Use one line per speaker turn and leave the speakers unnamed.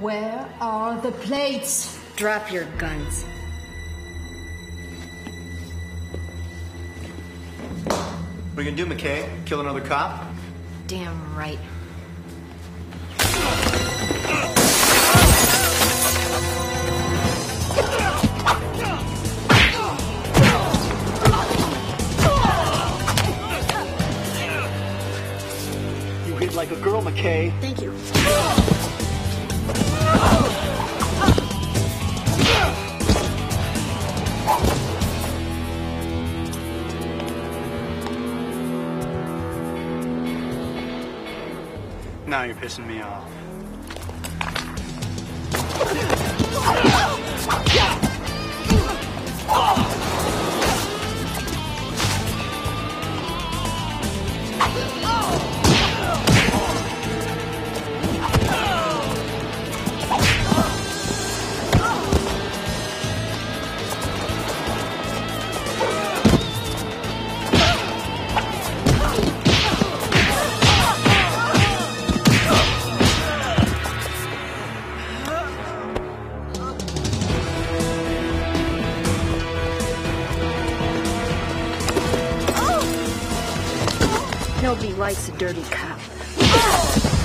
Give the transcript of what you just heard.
Where are the plates?
Drop your guns.
What are you gonna do, McKay? Kill another cop?
Damn right.
You hit like a girl, McKay.
Thank you.
Now you're pissing me off.
Nobody likes a dirty cop.